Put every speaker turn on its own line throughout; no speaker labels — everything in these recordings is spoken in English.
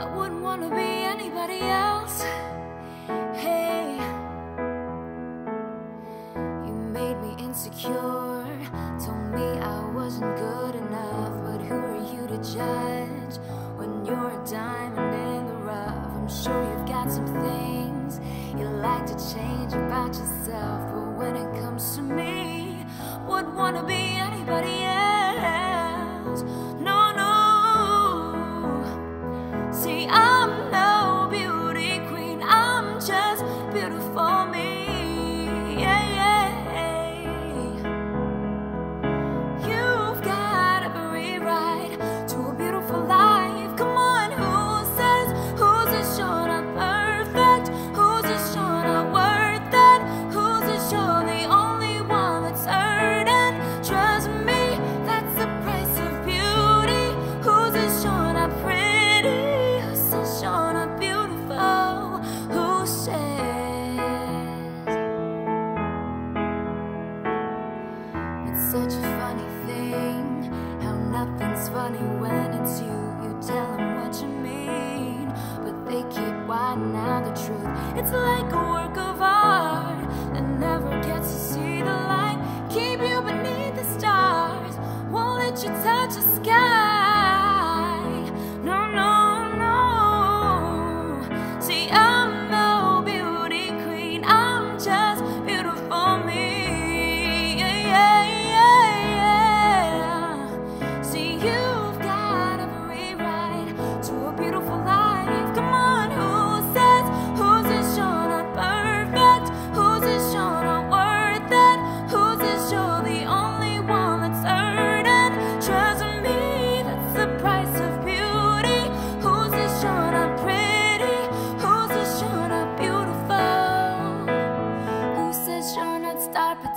I wouldn't want to be anybody else. Hey, you made me insecure, told me I wasn't good enough. But who are you to judge when you're a diamond in the rough? I'm sure you've got some things you like to change about yourself, but when it comes to me, wouldn't want to be anybody else. beautiful. funny when it's you. You tell them what you mean But they keep whining out the truth. It's like a work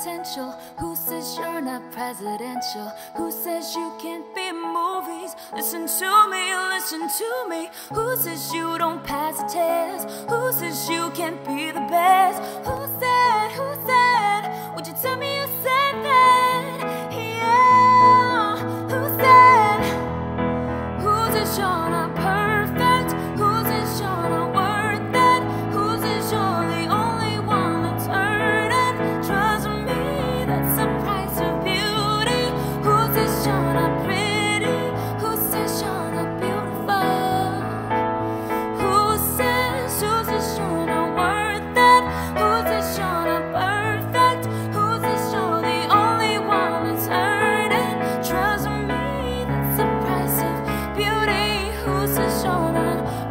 potential? Who says you're not presidential? Who says you can't be movies? Listen to me, listen to me. Who says you don't pass a test? on and on.